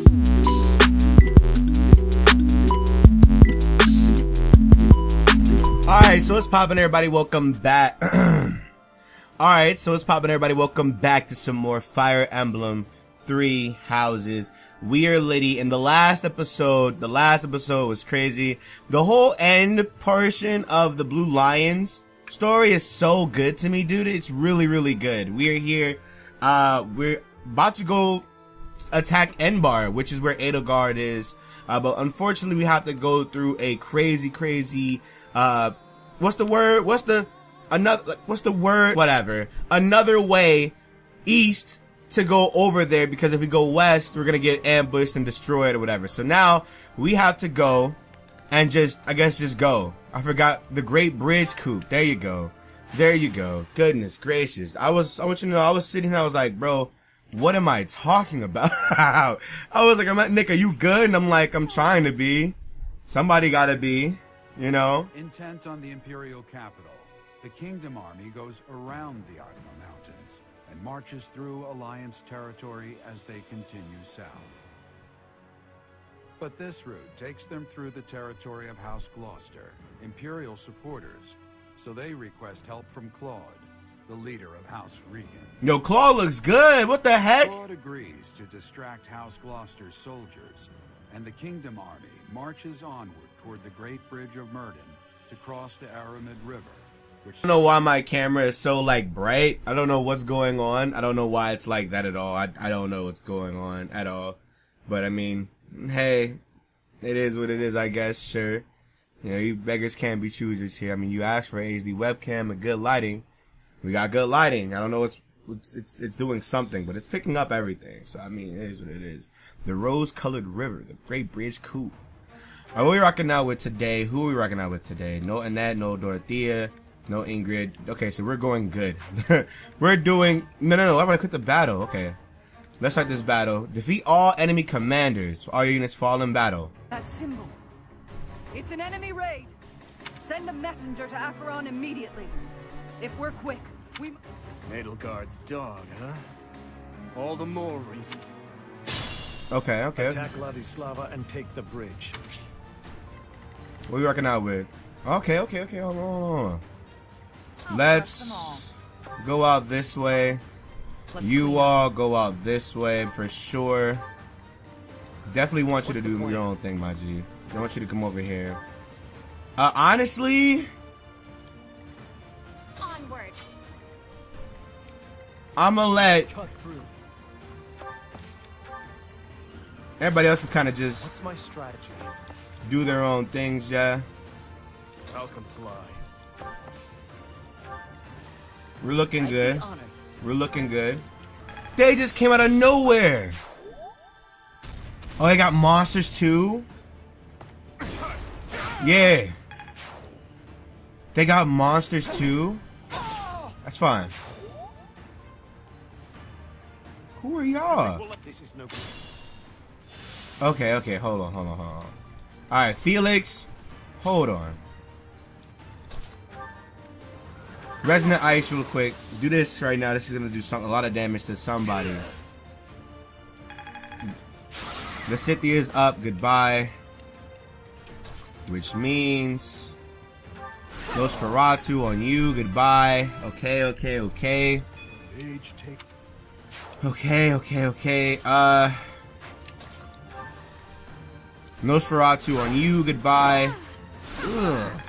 Alright, so what's poppin' everybody? Welcome back. Alright, so what's poppin' everybody? Welcome back to some more Fire Emblem Three Houses. We are Liddy. In the last episode, the last episode was crazy. The whole end portion of the Blue Lions story is so good to me, dude. It's really, really good. We are here. Uh, we're about to go attack Enbar, which is where Edelgard is. Uh, but unfortunately, we have to go through a crazy, crazy, uh, what's the word? What's the, another, what's the word? Whatever. Another way east to go over there because if we go west, we're gonna get ambushed and destroyed or whatever. So now we have to go and just, I guess, just go. I forgot the Great Bridge Coup. There you go. There you go. Goodness gracious. I was, I want you to know, I was sitting here, I was like, bro, what am I talking about? I was like, I'm Nick, are you good? And I'm like, I'm trying to be. Somebody gotta be, you know? Intent on the Imperial capital, the Kingdom Army goes around the Oghma Mountains and marches through Alliance territory as they continue south. But this route takes them through the territory of House Gloucester, Imperial supporters, so they request help from Claude, the leader of House Riegan. Yo, Claw looks good. What the heck? Claude agrees to distract House Gloucester's soldiers, and the Kingdom Army marches onward toward the Great Bridge of Myrddin to cross the Airmid River, which I don't know why my camera is so like bright. I don't know what's going on. I don't know why it's like that at all. I, I don't know what's going on at all. But I mean, hey, it is what it is, I guess, sure. You know, you beggars can't be choosers here. I mean, you asked for HD webcam and good lighting. We got good lighting. I don't know it's, it's, it's doing something, but it's picking up everything. So, I mean, it is what it is. The rose-colored river, the Great Bridge Coup. Are we rocking out with today? Who are we rocking out with today? No Annette, no Dorothea, no Ingrid. Okay, so we're going good. we're doing, no, no, no, I'm gonna quit the battle. Okay. Let's start this battle. Defeat all enemy commanders. All your units fall in battle. That symbol. It's an enemy raid. Send a messenger to Acheron immediately. If we're quick, we. m- Edelgard's dog, huh? All the more reason. Okay, okay. Attack Ladislava and take the bridge. What are we rocking out with? Okay, okay, okay. Hold on, hold on. Let's go out this way. Let's You clean all go out this way for sure. Definitely want you to do your own thing, my G. I want you to come over here. Uh, honestly, I'ma let everybody else kind of just What's my strategy? do their own things, yeah. I'll comply. We're looking I'd good. We're looking good. They just came out of nowhere. Oh, they got monsters too? Yeah. They got monsters too? That's fine. Who are y'all? This is no good. Okay, okay, hold on, hold on, hold on. Alright, Felix, hold on. Resonant Ice real quick. Do this right now. This is gonna do some, a lot of damage to somebody. The Scythia is up. Goodbye. Which means... Nosferatu on you. Goodbye. Okay, okay, okay. Okay, okay, okay. Uh... Nosferatu on you. Goodbye. Ugh.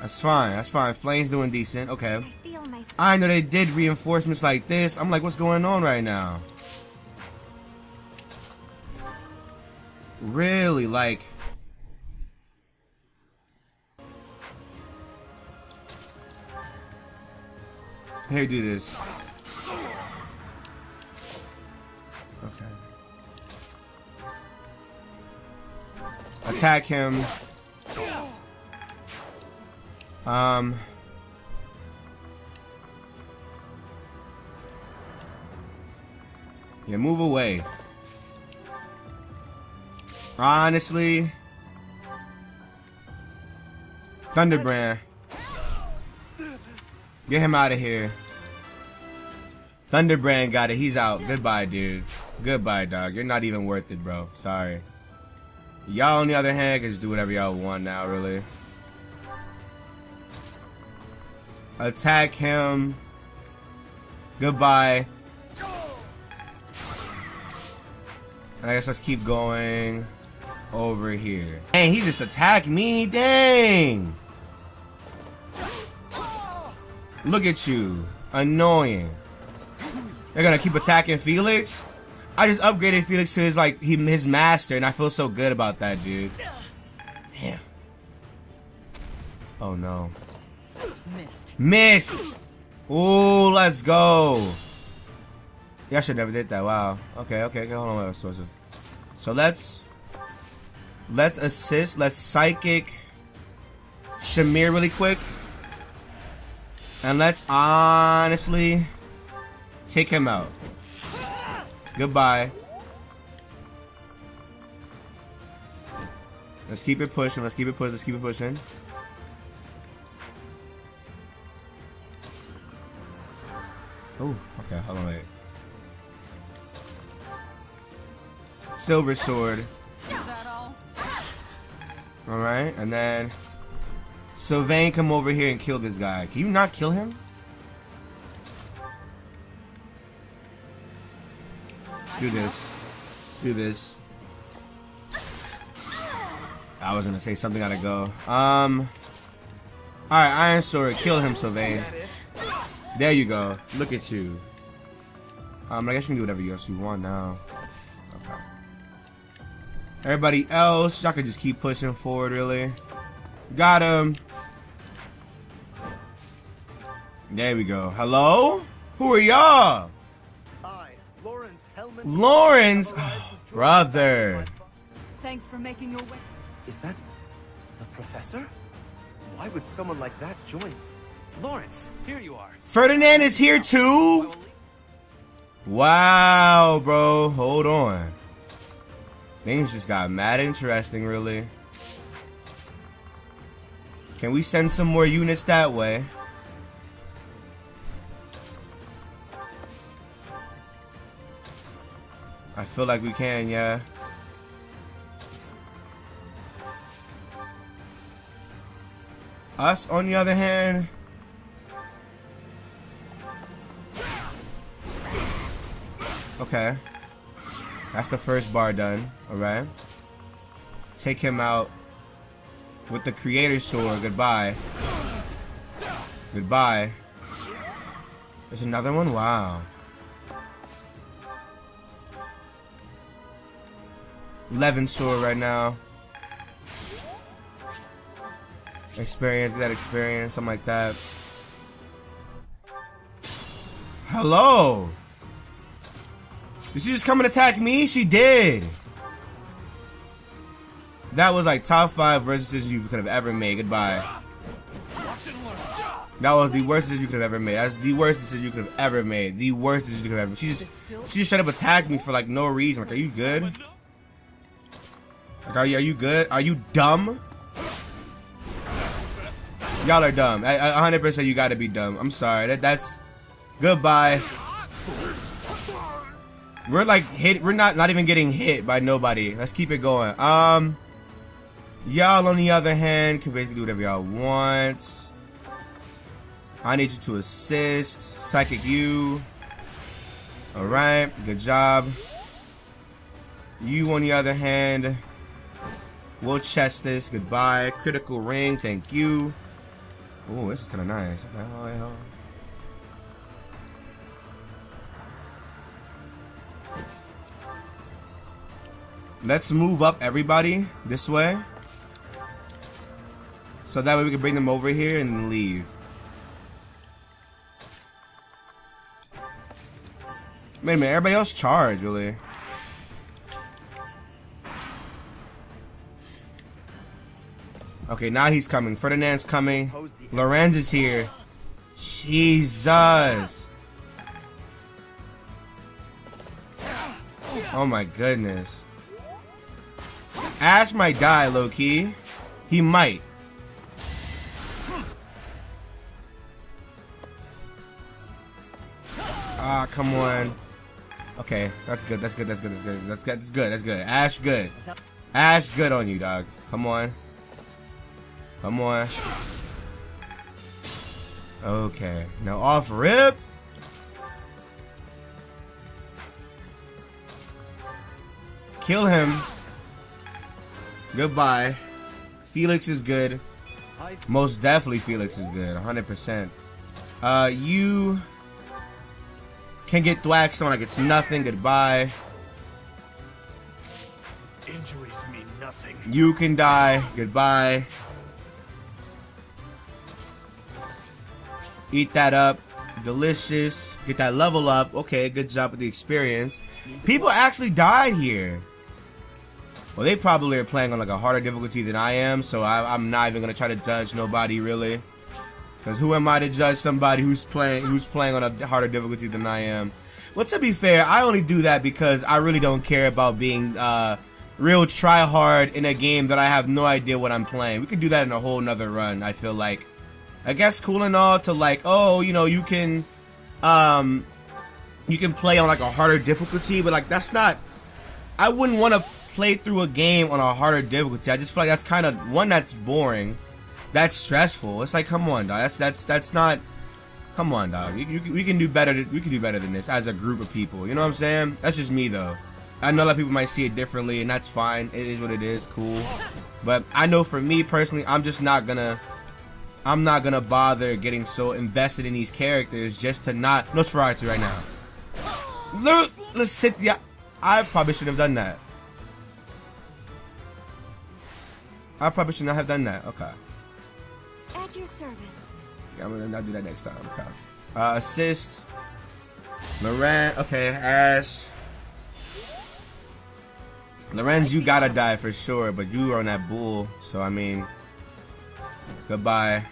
That's fine. That's fine. Flame's doing decent. Okay. I feel my I know they did reinforcements like this. I'm like, what's going on right now? Really? Like... Hey, do this. Attack him. Um... Yeah, move away. Honestly. Thunderbrand. Get him out of here. Thunderbrand got it. He's out. Goodbye, dude. Goodbye, dog. You're not even worth it, bro. Sorry. Y'all, on the other hand, can just do whatever y'all want now, really. Attack him. Goodbye. And I guess let's keep going over here. Dang, he just attacked me. Dang. Look at you. Annoying. They're gonna keep attacking Felix? I just upgraded Felix to his like he, his master, and I feel so good about that, dude. Damn. Oh no. Missed. Missed. Ooh, let's go. Yeah, I should never did that. Wow. Okay, okay, okay. Hold on. So, so- so let's let's assist. Let's psychic Shamir really quick, and let's honestly take him out. Goodbye. Let's keep it pushing. Let's keep it pushing. Let's keep it pushing. Oh, okay. Hold on, wait. Silver sword. All right, and then Sylvain come over here and kill this guy. Can you not kill him? Do this. Do this. I was gonna say something gotta go. Um. All right, Iron Sword, kill him, Sylvain. There you go. Look at you. Um, I guess you can do whatever else you want now. Okay. Everybody else, y'all can just keep pushing forward, really. Got him. There we go. Hello? Who are y'all? I, Lorenz Hellman. Lorenz? have arrived to join Brother. Thanks for making your way. Is that the professor? Why would someone like that join? Lorenz, here you are. Ferdinand is here too? Wow, bro. Hold on. Things just got mad interesting, really. Can we send some more units that way? I feel like we can, yeah. Us, on the other hand, Okay. That's the first bar done. Alright. Take him out with the creator sword. Goodbye. Goodbye. There's another one? Wow. Levin sword right now. Experience, get that experience, something like that. Hello! Did she just come and attack me? She did. That was like top five verses you could have ever made. Goodbye. That was the worst decision you could have ever made. That's the worst decision you could have ever made. The worst decision you could have ever. She just, she just straight up attacked me for like no reason. Like, are you good? Like, are you, are you good? Are you dumb? Y'all are dumb. I, I 100% you gotta be dumb. I'm sorry. That that's goodbye. We're like hit. We're not not even getting hit by nobody. Let's keep it going. Um, y'all on the other hand can basically do whatever y'all want. I need you to assist. Psychic you. All right, good job. You on the other hand, we'll chest this. Goodbye. Critical ring. Thank you. Oh, this is kind of nice. Let's move up everybody this way. So that way we can bring them over here and leave. Wait a minute, everybody else charge, really. Okay, now he's coming. Ferdinand's coming. Lorenz is here. Jesus. Oh my goodness. Ash might die, low key. He might. Ah, come on. Okay, that's good. That's good. That's good. That's good. That's good. That's good. That's good. Ash, good. Ash, good on you, dog. Come on. Come on. Okay. Now off rip. Kill him. Goodbye. Felix is good. Most definitely Felix is good. 100%. Uh, you can get thwacked on like it's nothing. Goodbye. Injuries mean nothing. You can die. Goodbye. Eat that up. Delicious. Get that level up. Okay, good job with the experience. People actually died here. Well, they probably are playing on like a harder difficulty than I am, so I, I'm not even gonna try to judge nobody really. Cause who am I to judge somebody who's playing who's playing on a harder difficulty than I am? Well, to be fair, I only do that because I really don't care about being uh, real try hard in a game that I have no idea what I'm playing. We could do that in a whole nother run. I feel like, I guess cool and all to like, oh, you know, you can, um, you can play on like a harder difficulty, but like that's not. I wouldn't want to play through a game on a harder difficulty. I just feel like that's kind of one that's boring, that's stressful. It's like, come on, dog. That's that's that's not. Come on, dog. You, you, we can do better. We can do better than this as a group of people. You know what I'm saying? That's just me, though. I know a lot of people might see it differently, and that's fine. It is what it is. Cool. But I know for me personally, I'm just not gonna. I'm not gonna bother getting so invested in these characters just to not. Nosferatu right now. Let's sit the. I probably should have done that. I probably should not have done that. Okay. At your service. Yeah, I'm gonna not do that next time. Okay. Uh, assist. Loren. Okay, Ash. Lorenz, you gotta die for sure, but you are on that bull, so I mean, goodbye.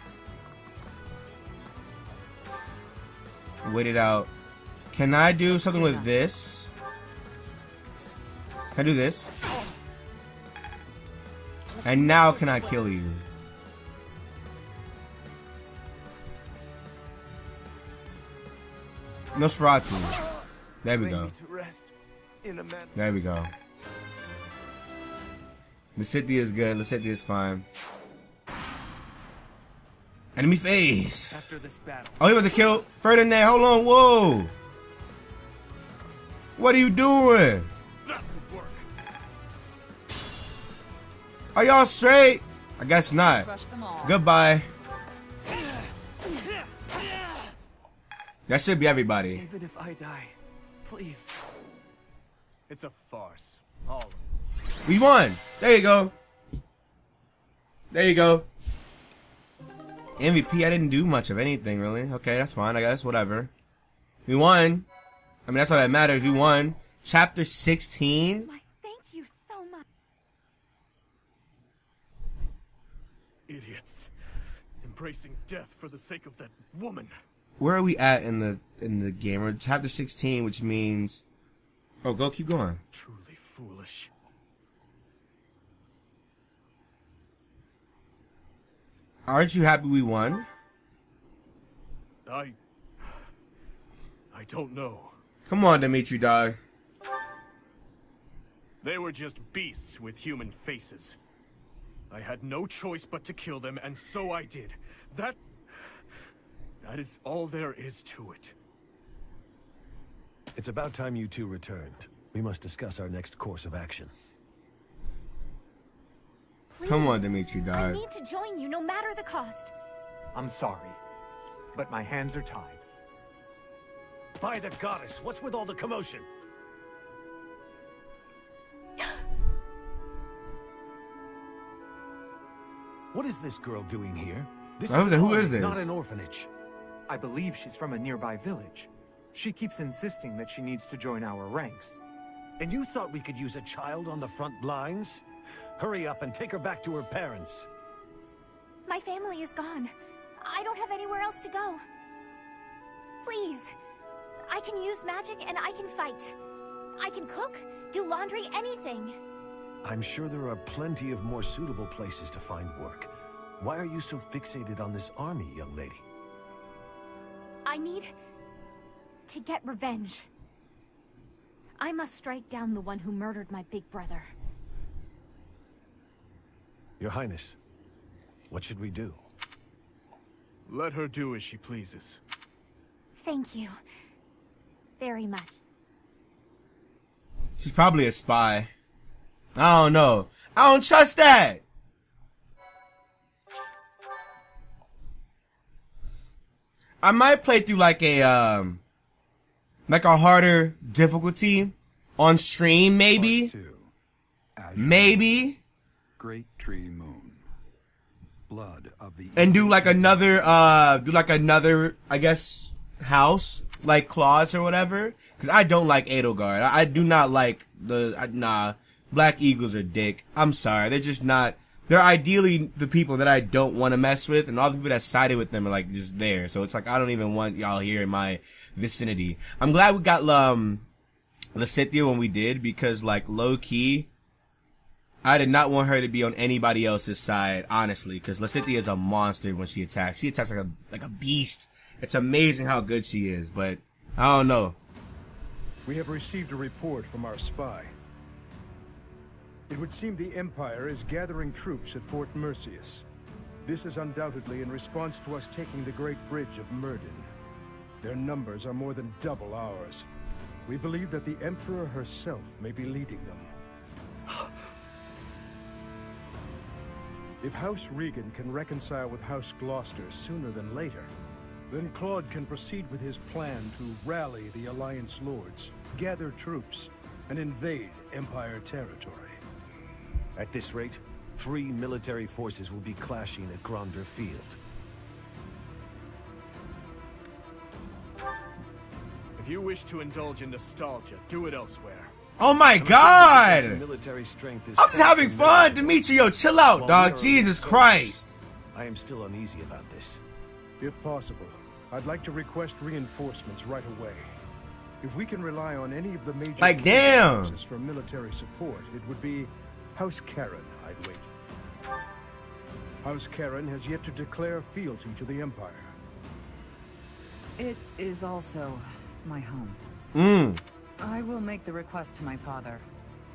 Wait it out. Can I do something with this? Can I do this? And now can I kill you? Nosferatu. There we go. me to rest in a manner. There we go. The city is good. The city is fine. Enemy phase. After this battle, Oh, he about to kill Ferdinand. Hold on. Whoa. What are you doing? that would work. Are y'all straight? I guess not. Crush them all. Goodbye. That should be everybody. Even if I die, please. It's a farce. All of it. We won. There you go. There you go. MVP. I didn't do much of anything really. Okay, that's fine. I guess whatever. We won. I mean, that's all that matters. We won. Chapter 16. Why, thank you so much. Idiots. Embracing death for the sake of that woman. Where are we at in the in the game? We're chapter 16, which means. Oh, go. Keep going. Truly foolish. Aren't you happy we won? I. I don't know. Come on, Dimitri, dog. They were just beasts with human faces. I had no choice but to kill them, and so I did. That. That is all there is to it. It's about time you two returned. We must discuss our next course of action. Come on, Please. Dimitri, I need to join you no matter the cost. I'm sorry, but my hands are tied. By the goddess, what's with all the commotion? what is this girl doing here? This I like, who is army, this? Not an orphanage. I believe she's from a nearby village. She keeps insisting that she needs to join our ranks. And you thought we could use a child on the front lines? Hurry up and take her back to her parents. My family is gone. I don't have anywhere else to go. Please. I can use magic and I can fight. I can cook, do laundry, anything. I'm sure there are plenty of more suitable places to find work. Why are you so fixated on this army, young lady? I need to get revenge. I must strike down the one who murdered my big brother. Your Highness, what should we do? Let her do as she pleases. Thank you. Very much. She's probably a spy. I don't know. I don't trust that. I might play through like a um like a harder difficulty on stream maybe. Part two. Maybe Great Tree Moon. Blood of the and do like another uh do like another I guess house like Claws or whatever cuz I don't like Edelgard. I, I do not like the I, nah Black Eagles are dick. I'm sorry. They're just not they're ideally the people that I don't want to mess with and all the people that sided with them are like just there. So it's like I don't even want y'all here in my vicinity. I'm glad we got um Lysithea when we did because like low key I did not want her to be on anybody else's side, honestly, because Lysithea is a monster when she attacks. She attacks like a like a beast. It's amazing how good she is, but I don't know. We have received a report from our spy. It would seem the Empire is gathering troops at Fort Merceus. This is undoubtedly in response to us taking the Great Bridge of Myrddin. Their numbers are more than double ours. We believe that the Emperor herself may be leading them. If House Riegan can reconcile with House Gloucester sooner than later, then Claude can proceed with his plan to rally the Alliance Lords, gather troops, and invade Empire territory. At this rate, three military forces will be clashing at Gronder Field. If you wish to indulge in nostalgia, do it elsewhere. Oh my god! military strength is I'm just having fun. Demetrio. Chill out, dog. Jesus Christ. I am still uneasy about this. If possible, I'd like to request reinforcements right away. If we can rely on any of the major Like, damn. for military support, it would be House Charon, I'd wait. House Charon has yet to declare fealty to the Empire. It is also my home. Mm. I will make the request to my father.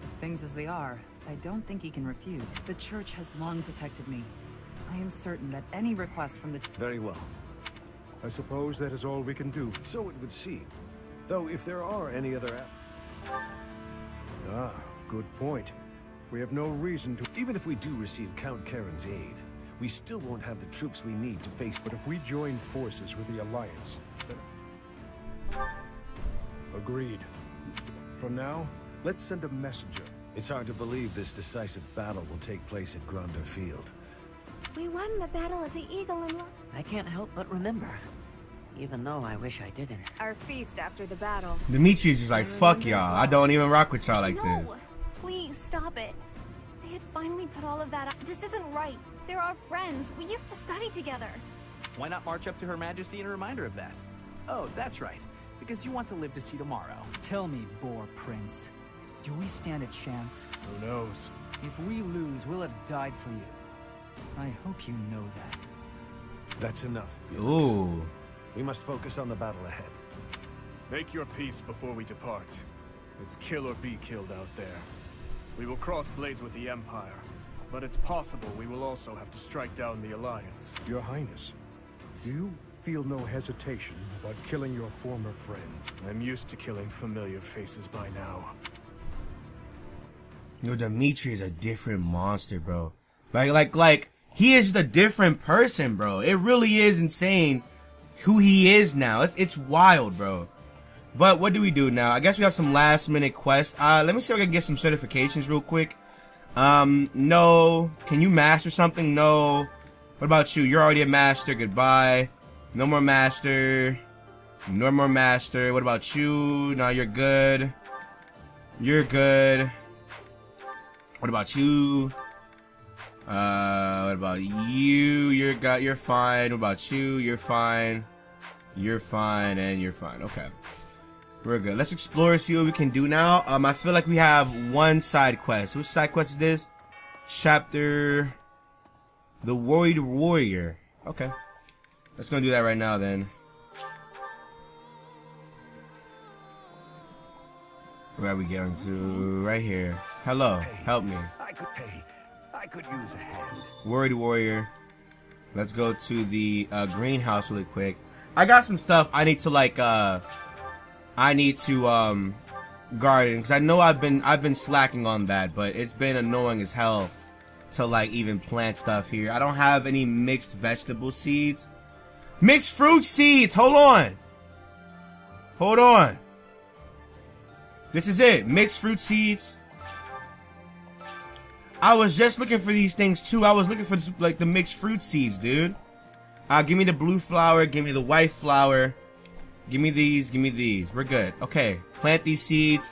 With things as they are, I don't think he can refuse. The Church has long protected me. I am certain that any request from the... Very well. I suppose that is all we can do. So it would seem. Though if there are any other... ap- Ah, good point. We have no reason to... Even if we do receive Count Charon's aid, we still won't have the troops we need to face... But if we join forces with the Alliance... then- Agreed. For now, let's send a messenger. It's hard to believe this decisive battle will take place at Gronder Field. We won the Battle of the Eagle and... I can't help but remember. Even though I wish I didn't. Our feast after the battle. Demetrius is like, mm. fuck y'all. I don't even rock with y'all like no! this. Please, stop it. They had finally put all of that up. This isn't right. They're our friends. We used to study together. Why not march up to Her Majesty in a reminder of that? Oh, that's right. Because you want to live to see tomorrow. Tell me, Boar Prince, do we stand a chance? Who knows? If we lose, we'll have died for you. I hope you know that. That's enough, Felix. Ooh. We must focus on the battle ahead. Make your peace before we depart. It's kill or be killed out there. We will cross blades with the Empire, but it's possible we will also have to strike down the Alliance. Your Highness, do you feel no hesitation about killing your former friends? I'm used to killing familiar faces by now. Yo, Dimitri is a different monster, bro. Like, like, like, he is the different person, bro. It really is insane who he is now. It's, it's wild, bro. But what do we do now? I guess we have some last minute quests. Uh, let me see if I can get some certifications real quick. Um, no. Can you master something? No. What about you? You're already a master. Goodbye. No more master. No more master. What about you? No, you're good. You're good. What about you? Uh, what about you? You're got. You're fine. What about you? You're fine. You're fine, and you're fine. Okay, we're good. Let's explore. See what we can do now. Um, I feel like we have one side quest. Which side quest is this? Chapter. The Worried Warrior. Okay, let's go do that right now then. Where are we going to? Right here. Hello. Help me. I could hey, I could use a hand. Worried warrior. Let's go to the uh, greenhouse really quick. I got some stuff I need to like. uh I need to um garden because I know I've been I've been slacking on that, but it's been annoying as hell to like even plant stuff here. I don't have any mixed vegetable seeds. Mixed fruit seeds. Hold on. Hold on. This is it. Mixed fruit seeds. I was just looking for these things too. I was looking for like the mixed fruit seeds, dude. Uh, give me the blue flower. Give me the white flower. Give me these. Give me these. We're good. Okay. Plant these seeds.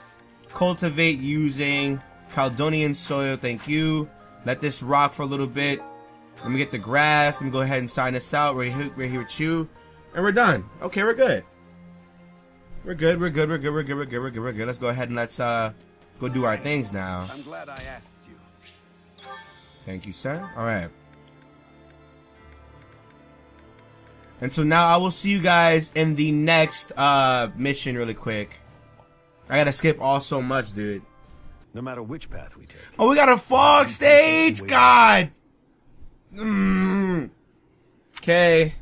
Cultivate using Caledonian soil. Thank you. Let this rock for a little bit. Let me get the grass. Let me go ahead and sign this out right here, right here with you. And we're done. Okay, we're good. We're good. We're good. We're good. We're good. We're good. We're good. We're good. Let's go ahead and let's uh go do our things now. I'm glad I asked you. Thank you, sir. All right. And so now I will see you guys in the next uh mission really quick. I gotta skip all so much, dude. No matter which path we take. Oh, we got a fog stage? God! Okay.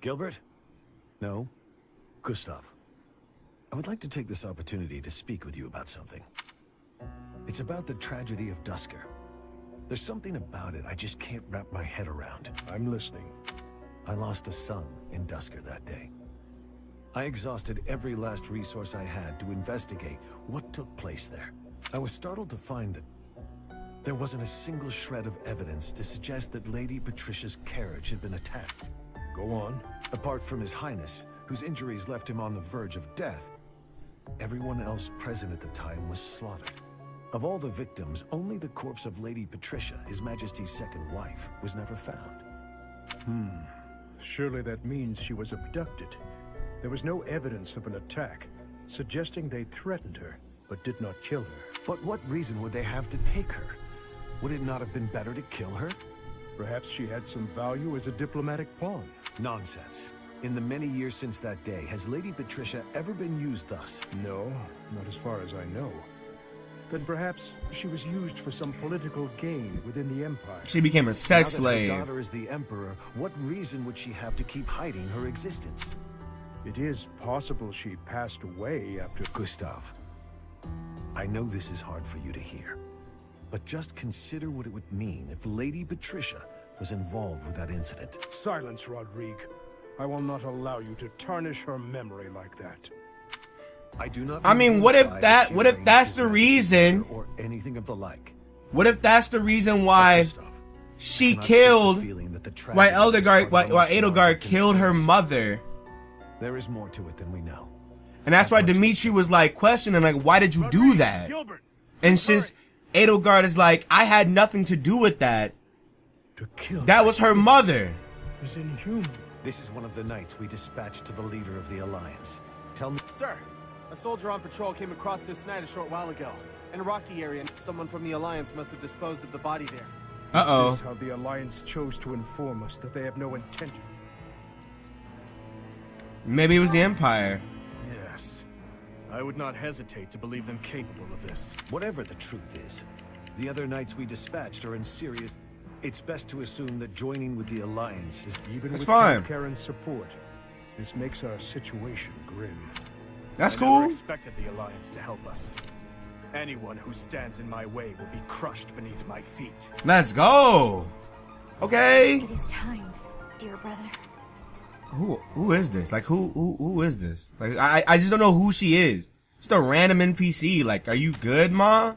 Gilbert? No? Gustav. I would like to take this opportunity to speak with you about something. It's about the tragedy of Duscur. There's something about it I just can't wrap my head around. I'm listening. I lost a son in Duscur that day. I exhausted every last resource I had to investigate what took place there. I was startled to find that there wasn't a single shred of evidence to suggest that Lady Patricia's carriage had been attacked. Go on. Apart from His Highness, whose injuries left him on the verge of death, everyone else present at the time was slaughtered. Of all the victims, only the corpse of Lady Patricia, His Majesty's second wife, was never found. Hmm. Surely that means she was abducted. There was no evidence of an attack, suggesting they threatened her, but did not kill her. But what reason would they have to take her? Would it not have been better to kill her? Perhaps she had some value as a diplomatic pawn. Nonsense. In the many years since that day, has Lady Patricia ever been used thus? No, not as far as I know. Then perhaps she was used for some political gain within the Empire. She became a sex now that slave. Her daughter is the Emperor. What reason would she have to keep hiding her existence? It is possible she passed away after... Gustav, I know this is hard for you to hear, but just consider what it would mean if Lady Patricia was involved with that incident. Silence, Rodrigue. I will not allow you to tarnish her memory like that. I do not. I mean, what if that? What if that's the reason? Or anything of the like. What if that's the reason why she killed? shake the feeling that the Why tragedy Edelgard? Why, part why Edelgard killed her mother? There is more to it than we know. And that's why Dimitri was like questioning, like, why did you do that? And since Edelgard is like, I had nothing to do with that. To kill That was her mother. Is inhuman. This is one of the knights we dispatched to the leader of the Alliance. Tell me. Sir, a soldier on patrol came across this night a short while ago. In a rocky area, someone from the Alliance must have disposed of the body there. Uh Is this how the Alliance chose to inform us that they have no intention? Maybe it was the Empire. Yes. I would not hesitate to believe them capable of this. Whatever the truth is, the other knights we dispatched are in serious. It's best to assume that joining with the Alliance is Even That's with fine. Charon's support, this makes our situation grim. That's I cool. I expected the Alliance to help us. Anyone who stands in my way will be crushed beneath my feet. Let's go. Okay. It is time, dear brother. Who who is this? Like who who who is this? Like I I just don't know who she is. Just a random NPC. Like, are you good, ma?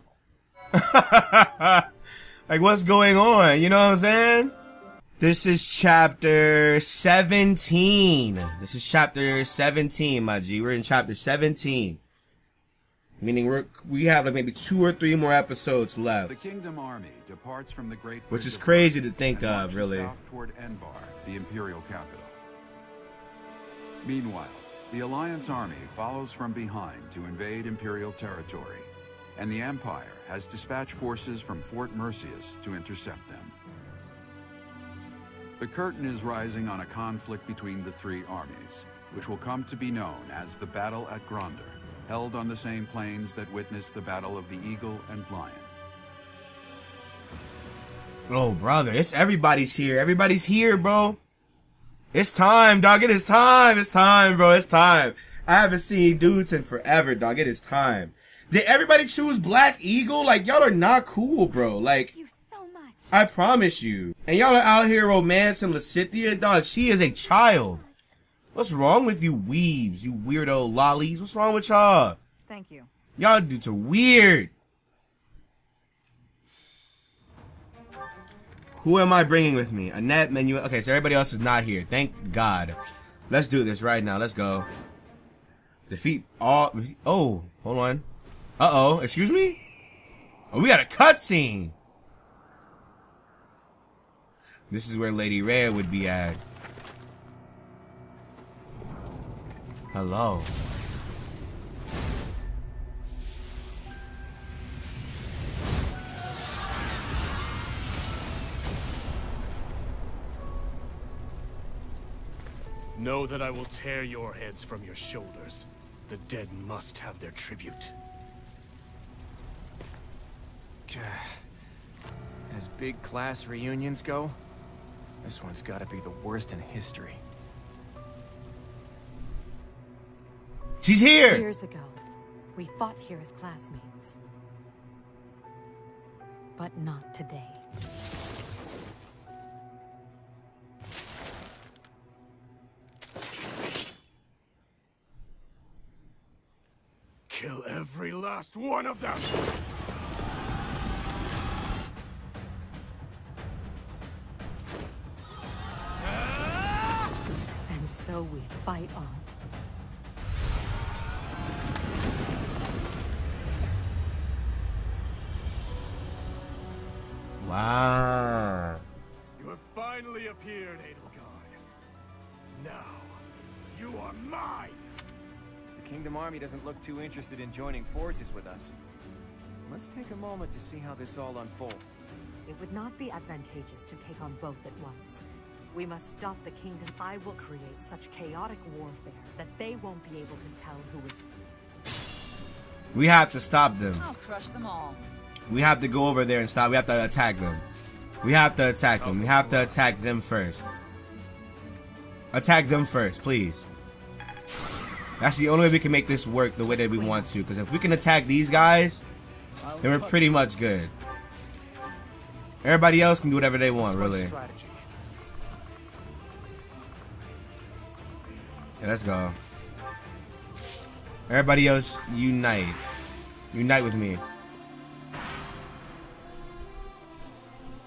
like, what's going on? You know what I'm saying? This is chapter 17. This is chapter 17, my G. We're in chapter 17. Meaning we're, we have like maybe two or three more episodes left. The. Kingdom Army departs from the Great Which is crazy to think of, really. South toward Enbar, the imperial capital. Meanwhile, the Alliance army follows from behind to invade imperial territory, and the Empire has dispatched forces from Fort Merceus to intercept them. The curtain is rising on a conflict between the three armies. which will come to be known as the Battle at Gronder, held on the same plains that witnessed the Battle of the Eagle and Lion. Oh, brother, it's everybody's here. Everybody's here, bro. It's time, dog. It is time. It's time, bro. It's time. I haven't seen dudes in forever, dog. It is time. Did everybody choose Black Eagle? Like, y'all are not cool, bro. Like, I promise you. And y'all are out here romancing Lysithea, dog. She is a child. What's wrong with you weebs, you weirdo lollies? What's wrong with y'all? Thank you. Y'all dudes are weird. Who am I bringing with me? Annette, menu. Okay, so everybody else is not here. Thank God. Let's do this right now. Let's go. Defeat all. Oh, hold on. Uh oh. Excuse me. Oh, we got a cutscene. This is where Lady Rhea would be at. Hello. Know that I will tear your heads from your shoulders. The dead must have their tribute. As big class reunions go, this one's gotta be the worst in history. She's here! Years ago, we fought here as classmates. But not today. Last one of them! Doesn't look too interested in joining forces with us. Let's take a moment to see how this all unfolds. It would not be advantageous to take on both at once. We must stop the kingdom. I will create such chaotic warfare that they won't be able to tell who is We have to stop them. I'll crush them all. We have to go over there and stop. We have to attack them. We have to attack them. We have to attack them first. Attack them first, please. That's the only way we can make this work the way that we want to. Because if we can attack these guys, then we're pretty much good. Everybody else can do whatever they want, really. Yeah, let's go. Everybody else, unite. Unite with me.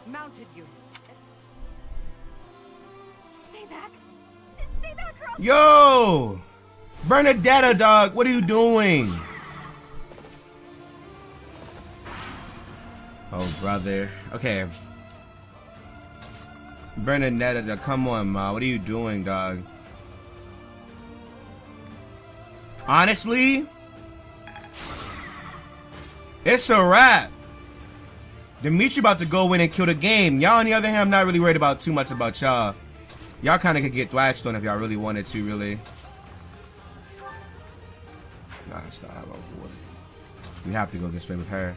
Mounted units. Stay back. Stay back, girl. Yo! Bernadetta, dog, what are you doing? Oh, brother. Okay. Bernadetta, come on, ma. What are you doing, dog? Honestly, it's a wrap. Dimitri about to go in and kill the game. Y'all, on the other hand, I'm not really worried about too much about y'all. Y'all kind of could get thrashed on if y'all really wanted to, really. Nah, stop. We have to go this way with her.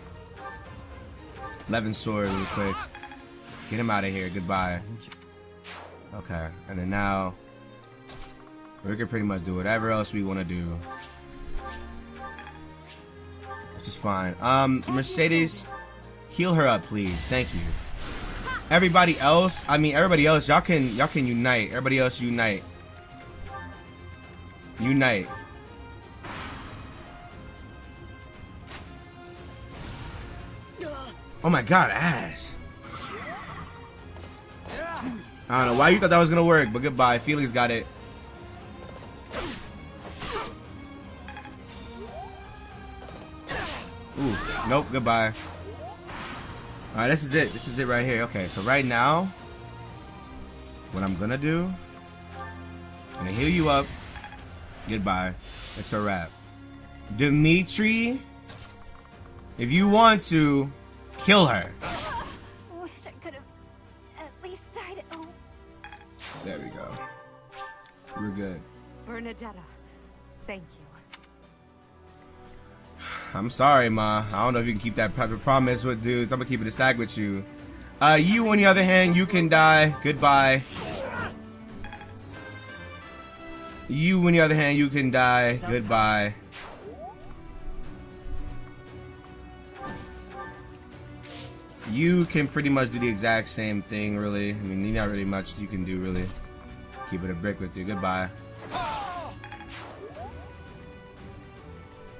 Levin sword real quick. Get him out of here. Goodbye. Okay. And then now, we can pretty much do whatever else we want to do. Which is fine. Um, Mercedes, heal her up, please. Thank you. Everybody else, I mean, everybody else, y'all can, y'all can unite. Everybody else, unite. Unite. Oh my god, ass. I don't know why you thought that was gonna work, but goodbye. Felix got it. Ooh, nope, goodbye. Alright, this is it. This is it right here. Okay, so right now, what I'm gonna do, I'm gonna heal you up. Goodbye. It's a wrap. Dimitri, if you want to, kill her. Wish I could have at least died at home. There we go. We're good. Bernadetta, thank you. I'm sorry, Ma. I don't know if you can keep that proper promise with dudes. I'm gonna keep it a stack with you. Uh, you, on the other hand, you can die. Goodbye. You, on the other hand, you can die. Goodbye. You can pretty much do the exact same thing, really. I mean, there's not really much you can do, really. Keep it a brick with you. Goodbye.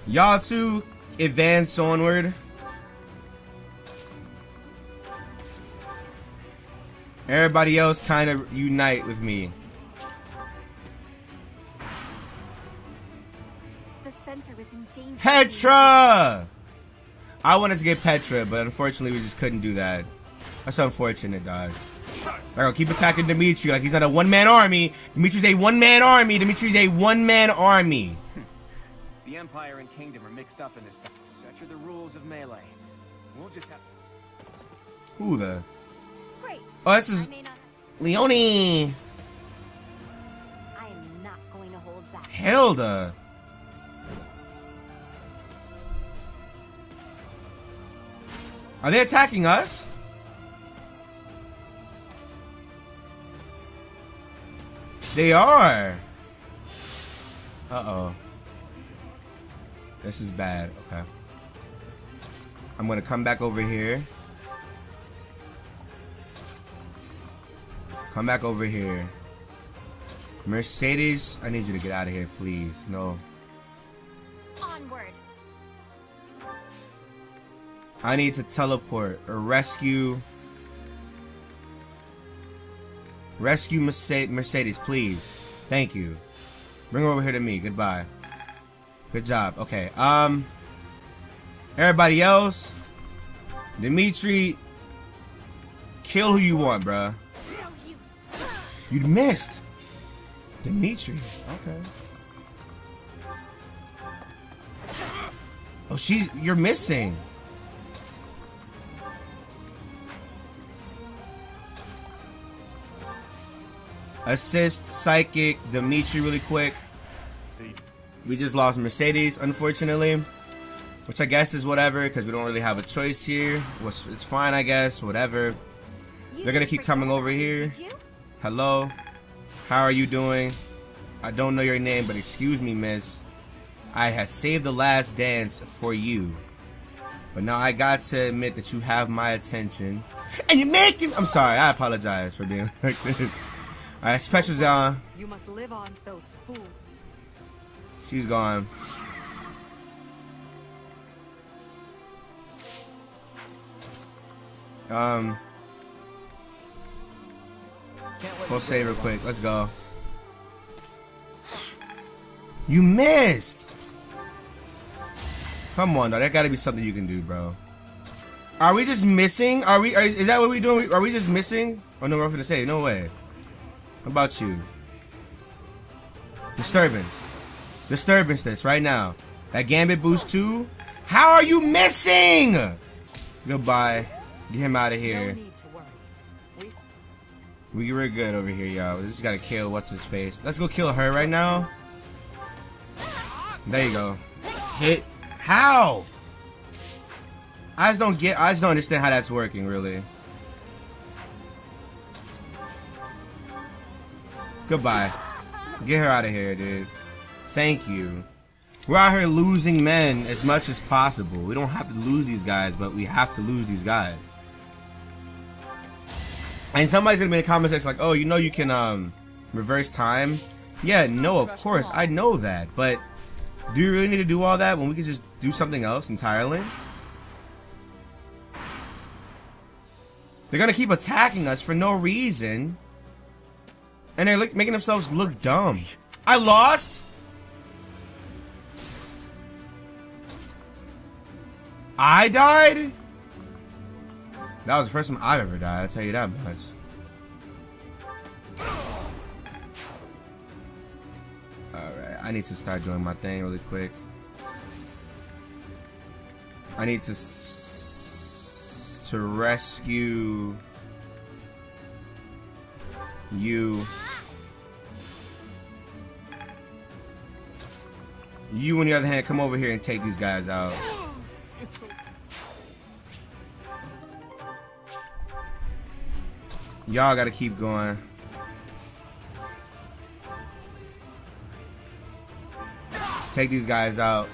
Y'all two advance onward. Everybody else kind of unite with me. The center is in danger. Petra! I wanted to get Petra, but unfortunately we just couldn't do that. That's unfortunate, dog. They're gonna keep attacking Dimitri like he's not a one-man army. Dimitri's a one-man army. Dimitri's a one-man army. The Empire and Kingdom are mixed up in this battle. Such are the rules of melee. We'll just have Who the? Great. Oh, this is I not- Leonie. I am not going to hold back. Hilda. Are they attacking us? They are. Uh-oh. This is bad. Okay. I'm gonna come back over here. Come back over here. Mercedes, I need you to get out of here, please. No. Onward. I need to teleport or rescue. Rescue Mercedes, please. Thank you. Bring her over here to me. Goodbye. Good job. Okay. Um. Everybody else. Dimitri. Kill who you want, bruh. You missed. Dimitri. Okay. Oh, she. You're missing. Assist Psychic Dimitri really quick. We just lost Mercedes, unfortunately. Which I guess is whatever, because we don't really have a choice here. It's fine, I guess. Whatever. They're gonna keep coming over here. Hello. How are you doing? I don't know your name, but excuse me, miss. I have saved the last dance for you. But now I got to admit that you have my attention. And you're making- I'm sorry, I apologize for being like this. Alright, Spectre's on. You must live on those fools. She's gone. Um. We'll save her quick. Let's go. You missed! Come on, though. That gotta be something you can do, bro. Are we just missing? Are we? Are, is that what we doing? Are we just missing? Oh no, we're gonna say no way. What about you? Disturbance. Disturbance this right now. That Gambit boost 2? How are you missing? Goodbye. Get him out of here. We were good over here, y'all. We just gotta kill what's his face. Let's go kill her right now. There you go. Hit. How? I just don't get. I just don't understand how that's working, really. Goodbye. Get her out of here, dude. Thank you. We're out here losing men as much as possible. We don't have to lose these guys, but we have to lose these guys. And somebody's gonna be in the comment section like, "Oh, you know you can um reverse time." Yeah, no, of course I know that, but do you really need to do all that when we can just do something else entirely? They're gonna keep attacking us for no reason. And they're making themselves look dumb. I lost? I died? That was the first time I've ever died, I'll tell you that much. Alright, I need to start doing my thing really quick. I need to to rescue you. You, on the other hand, come over here and take these guys out. Y'all gotta keep going. Take these guys out.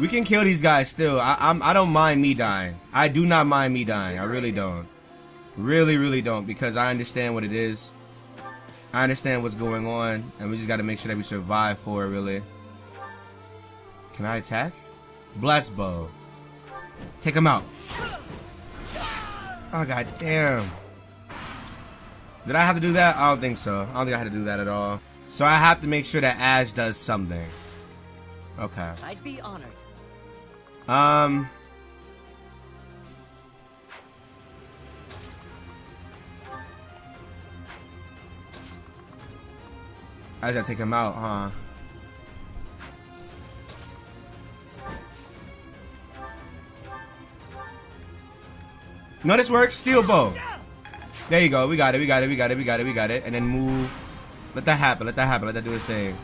We can kill these guys still. I, I'm, I don't mind me dying. I do not mind me dying. I really don't. Really, really don't because I understand what it is. I understand what's going on, and we just got to make sure that we survive for it, really. Can I attack? Bless bow. Take him out. Oh, god damn. Did I have to do that? I don't think so. I don't think I had to do that at all. So I have to make sure that Ashe does something. Okay. I'd be honored. Um. I just gotta take him out, huh? No, this works. Steel bow. There you go. We got it. We got it. We got it. We got it. We got it. And then move. Let that happen. Let that happen. Let that do its thing.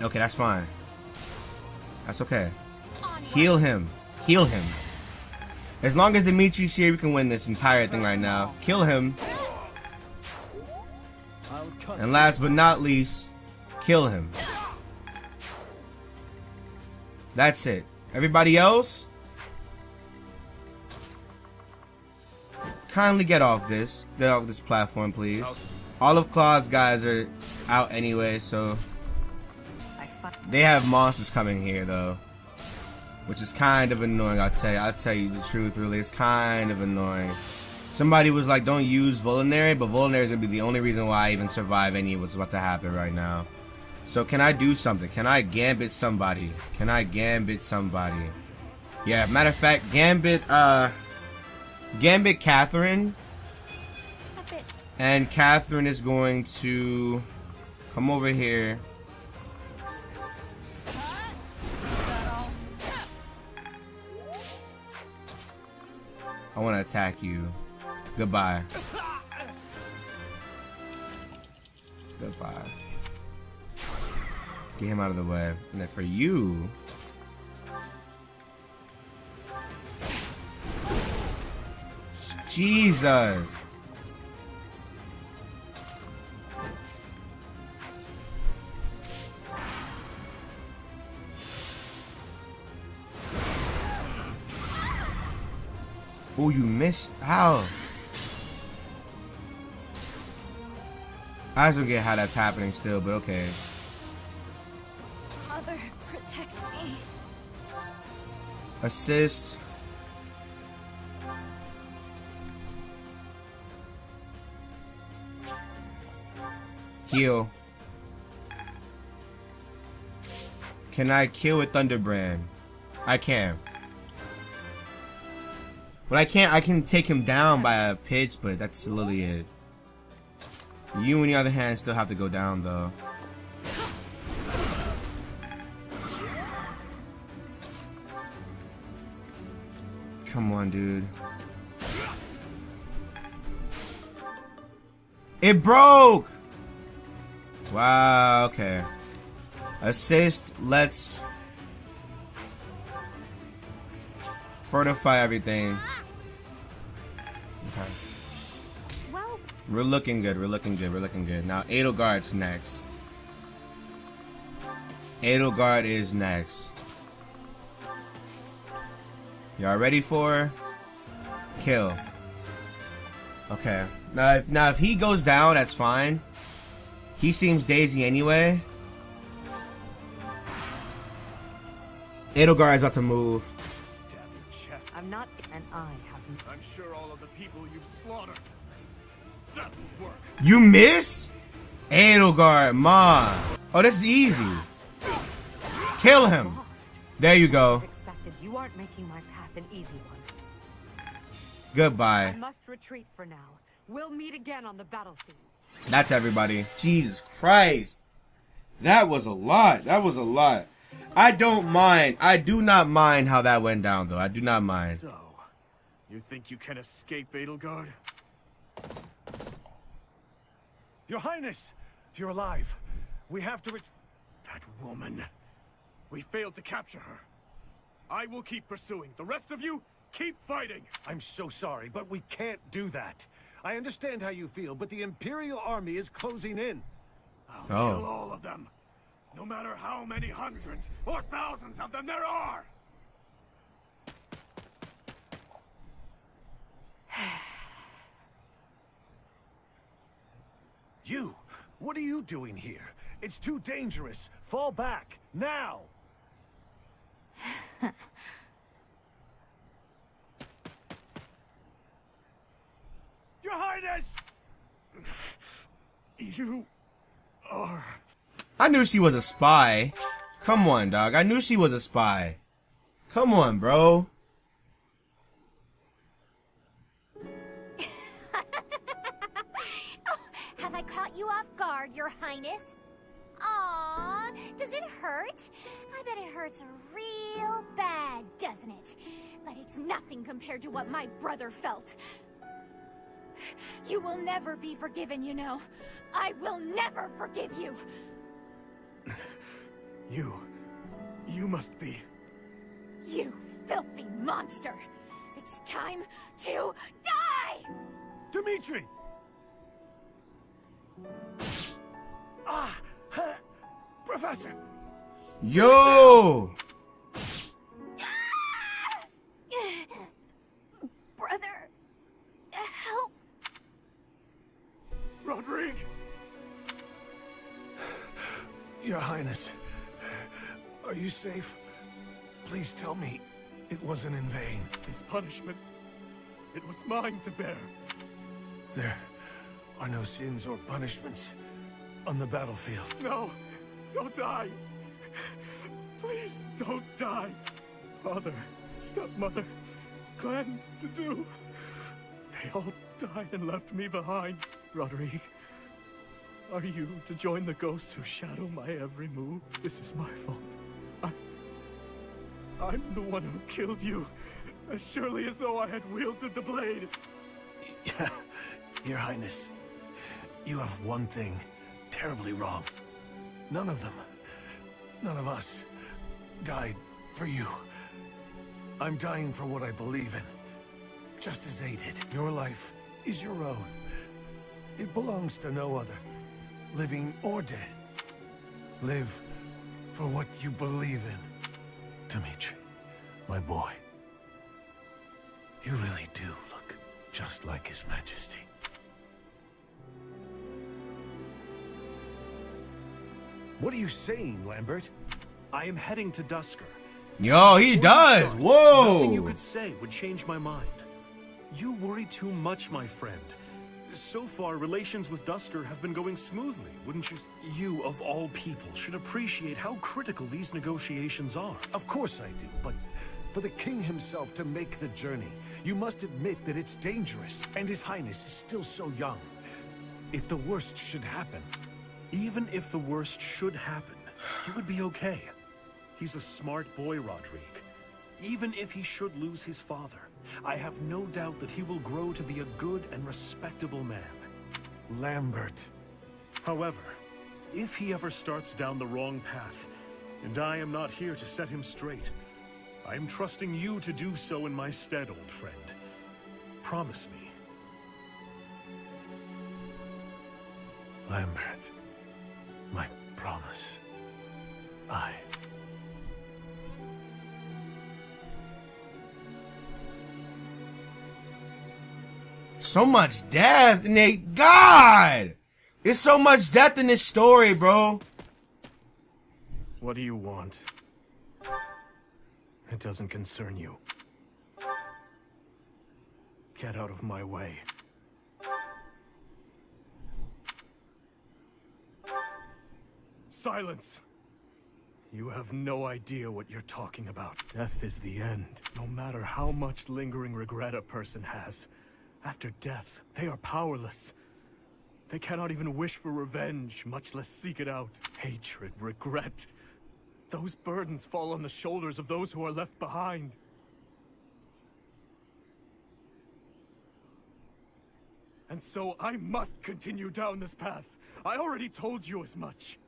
Okay, that's fine. That's okay. Heal him. Heal him. As long as Dimitri's here, we can win this entire thing right now. Kill him. And last but not least, kill him. That's it. Everybody else, kindly get off this. Get off this platform, please. All of Claude's guys are out anyway, so they have monsters coming here though, which is kind of annoying. I'll tell you. I'll tell you the truth. Really, it's kind of annoying. Somebody was like, "Don't use Vulnerary," but Vulnerary is gonna be the only reason why I even survive any of what's about to happen right now. So can I do something? Can I gambit somebody? Can I gambit somebody? Yeah, matter of fact, gambit uh gambit Catherine. And Catherine is going to come over here. I want to attack you. Goodbye. Goodbye. Get him out of the way. And then for you... Jesus! Oh, you missed? How? I don't get how that's happening still, but okay. Mother, protect me. Assist. Heal. Can I kill with Thunderbrand? I can. But I can't, I can take him down by a pitch, but that's literally it. You, on the other hand, still have to go down, though. Come on, dude. It broke! Wow, okay. Assist, let's fortify everything. Okay. We're looking good, we're looking good, we're looking good. Now Edelgard's next. Edelgard is next. Y'all ready for kill? Okay. Now if now if he goes down, that's fine. He seems daisy anyway. Edelgard is about to move. I'm not, and I haven't. I'm sure all of the people you've slaughtered. That will work. You missed? Edelgard, ma. Oh, this is easy. Kill him. There you go. Expected. You aren't making my path an easy one. Goodbye. I Goodbye. must retreat for now. We'll meet again on the battlefield. That's everybody. Jesus Christ. That was a lot. That was a lot. I don't mind. I do not mind how that went down, though. I do not mind. So, you think you can escape Edelgard? Your Highness! You're alive. We have to ret- That woman. We failed to capture her. I will keep pursuing. The rest of you, keep fighting! I'm so sorry, but we can't do that. I understand how you feel, but the Imperial Army is closing in. I'll Oh. kill all of them. No matter how many hundreds or thousands of them there are! You! What are you doing here? It's too dangerous. Fall back, now! Your Highness! You are... I knew she was a spy. Come on, dog. I knew she was a spy. Come on, bro. Oh, have I caught you off guard, Your Highness? Aww, does it hurt? I bet it hurts real bad, doesn't it? But it's nothing compared to what my brother felt. You will never be forgiven, you know. I will never forgive you. You... You must be... You filthy monster. It's time to die! Dimitri! Ah! Professor! Yo! Your Highness, are you safe? Please tell me it wasn't in vain. His punishment... It was mine to bear. There are no sins or punishments on the battlefield. No! Don't die! Please don't die! Father, stepmother, Glenn, Dedue. They all died and left me behind. Rodrigue, are you to join the ghosts who shadow my every move? This is my fault. I, I'm the one who killed you, as surely as though I had wielded the blade. Your Highness, you have one thing terribly wrong. None of them, none of us, died for you. I'm dying for what I believe in, just as they did. Your life is your own. It belongs to no other, living or dead. Live for what you believe in. Dimitri, my boy. You really do look just like His Majesty. What are you saying, Lambert? I am heading to Duscur. Yo, he does. Whoa. Nothing you could say would change my mind. You worry too much, my friend. So far, relations with Duscur have been going smoothly, wouldn't you? You, of all people, should appreciate how critical these negotiations are. Of course I do, but for the king himself to make the journey, you must admit that it's dangerous, and his highness is still so young. If the worst should happen... Even if the worst should happen, he would be okay. He's a smart boy, Rodrigue. Even if he should lose his father, I have no doubt that he will grow to be a good and respectable man. Lambert. However, if he ever starts down the wrong path, and I am not here to set him straight, I am trusting you to do so in my stead, old friend. Promise me. Lambert, my promise. I... So much death, Nate. God! There's so much death in this story, bro. What do you want? It doesn't concern you. Get out of my way. Silence! You have no idea what you're talking about. Death is the end. No matter how much lingering regret a person has, after death, they are powerless. They cannot even wish for revenge, much less seek it out. Hatred, regret. Those burdens fall on the shoulders of those who are left behind. And so I must continue down this path. I already told you as much.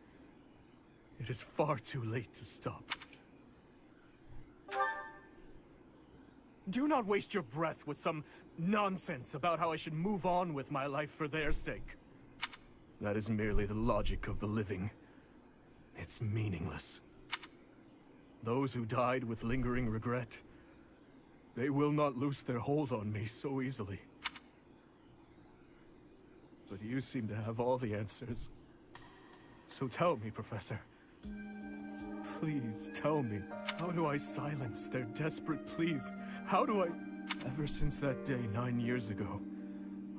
It is far too late to stop. Do not waste your breath with some nonsense about how I should move on with my life for their sake. That is merely the logic of the living. It's meaningless. Those who died with lingering regret, they will not loose their hold on me so easily. But you seem to have all the answers. So tell me, Professor. Please tell me, how do I silence their desperate pleas? How do I... Ever since that day nine years ago,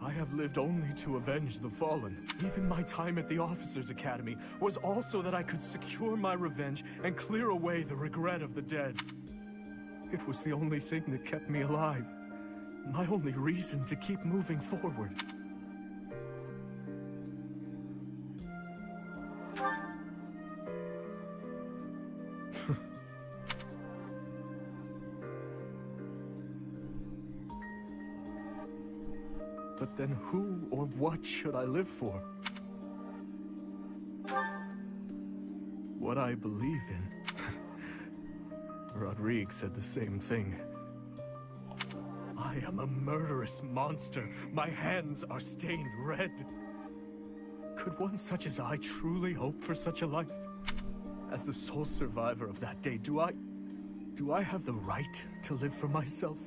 I have lived only to avenge the fallen. Even my time at the Officers' Academy was also that I could secure my revenge and clear away the regret of the dead. It was the only thing that kept me alive. My only reason to keep moving forward. Then who or what should I live for? What I believe in. Rodrigue said the same thing. I am a murderous monster. My hands are stained red. Could one such as I truly hope for such a life? As the sole survivor of that day, do I... Do I have the right to live for myself?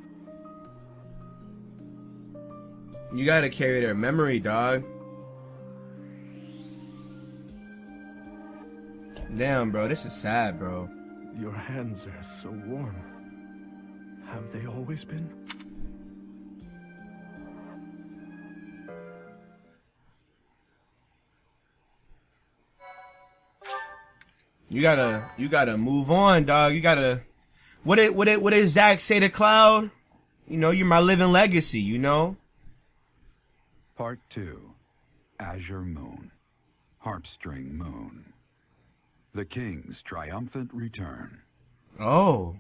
You gotta carry their memory, dog. Damn, bro, this is sad, bro. Your hands are so warm. Have they always been? You gotta, you gotta move on, dog. You gotta. What did, what did, what did Zack say to Cloud? You know, you're my living legacy. You know. Part 2 Azure Moon. Harpstring Moon. The King's Triumphant Return. Oh.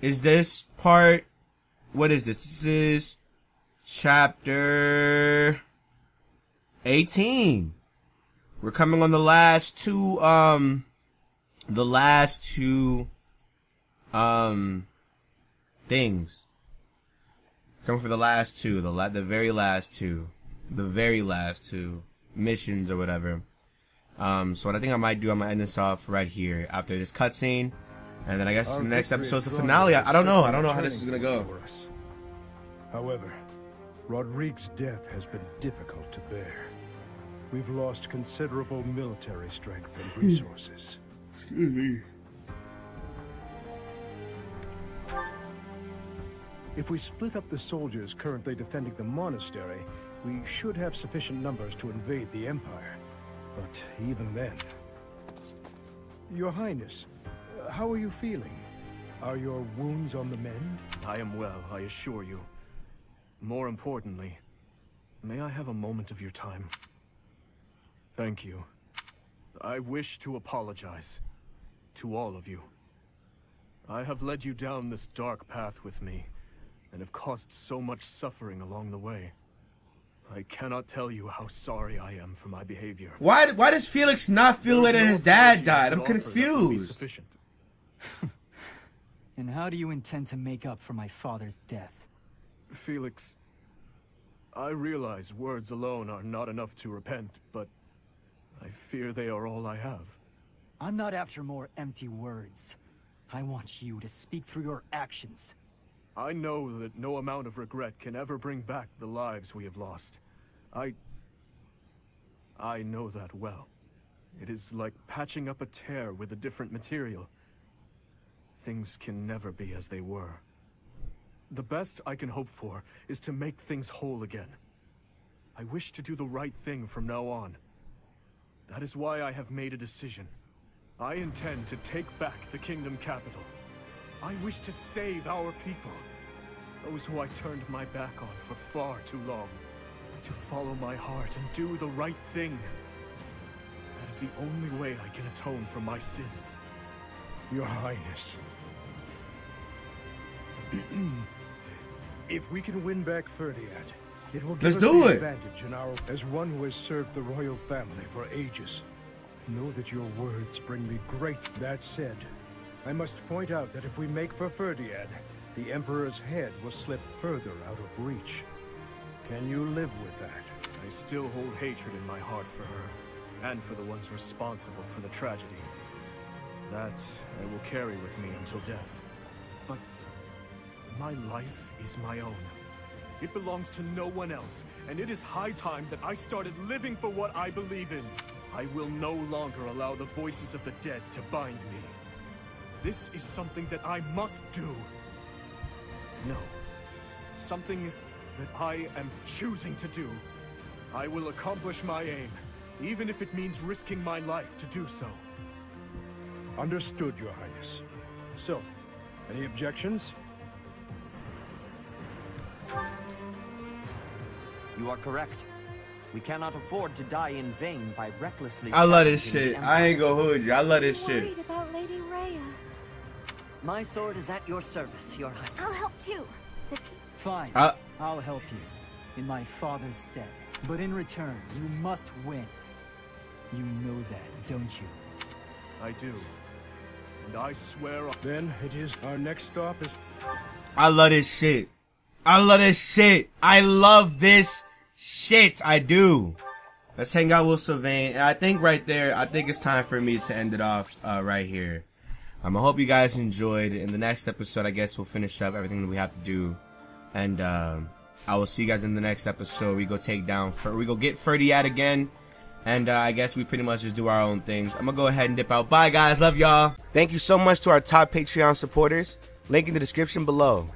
Is this part. What is this? This is chapter 18. We're coming on the last two, um, the last two, um, things. Coming for the last two, the la- the very last two, the very last two missions or whatever. Um, so what I think I might do, I'm gonna end this off right here after this cutscene, and then I guess Our the next victory episode's the finale. I, I don't know. I don't know how this is gonna go. for us. However, Rodrigue's death has been difficult to bear. We've lost considerable military strength and resources. Excuse me. If we split up the soldiers currently defending the monastery, we should have sufficient numbers to invade the Empire. But even then... Your Highness, how are you feeling? Are your wounds on the mend? I am well, I assure you. More importantly, may I have a moment of your time? Thank you. I wish to apologize. To all of you. I have led you down this dark path with me, and have caused so much suffering along the way. I cannot tell you how sorry I am for my behavior. Why, why does Felix not feel the way that his dad died? I'm confused. And how do you intend to make up for my father's death? Felix, I realize words alone are not enough to repent, but I fear they are all I have. I'm not after more empty words. I want you to speak through your actions. I know that no amount of regret can ever bring back the lives we have lost. I... I know that well. It is like patching up a tear with a different material. Things can never be as they were. The best I can hope for is to make things whole again. I wish to do the right thing from now on. That is why I have made a decision. I intend to take back the Kingdom Capital. I wish to save our people. Those who I turned my back on for far too long. To follow my heart and do the right thing. That is the only way I can atone for my sins. Your Highness. if we can win back Fhirdiad, it will give Let's us do it. advantage in our as one who has served the royal family for ages. Know that your words bring me great. That said, I must point out that if we make for Fhirdiad, the Emperor's head will slip further out of reach. Can you live with that? I still hold hatred in my heart for her, and for the ones responsible for the tragedy. That I will carry with me until death. But my life is my own. It belongs to no one else, and it is high time that I started living for what I believe in. I will no longer allow the voices of the dead to bind me. This is something that I must do. No. Something that I am choosing to do. I will accomplish my aim, even if it means risking my life to do so. Understood, Your Highness. So, any objections? You are correct. We cannot afford to die in vain by recklessly. I love this shit. I ain't gonna hold you. I love this shit. My sword is at your service, Your Highness. I'll help too. The Fine. Uh- I'll help you. In my father's stead. But in return, you must win. You know that, don't you? I do. And I swear on... Then it is our next stop is I love this shit. I love this shit. I love this shit. I do. Let's hang out with Sylvain. And I think right there, I think it's time for me to end it off uh, right here. Um, I hope you guys enjoyed. In the next episode, I guess we'll finish up everything that we have to do. And um, I will see you guys in the next episode. We go take down, we go get Ferdy Fhirdiad again. And uh, I guess we pretty much just do our own things. I'm gonna go ahead and dip out. Bye, guys. Love y'all. Thank you so much to our top Patreon supporters. Link in the description below.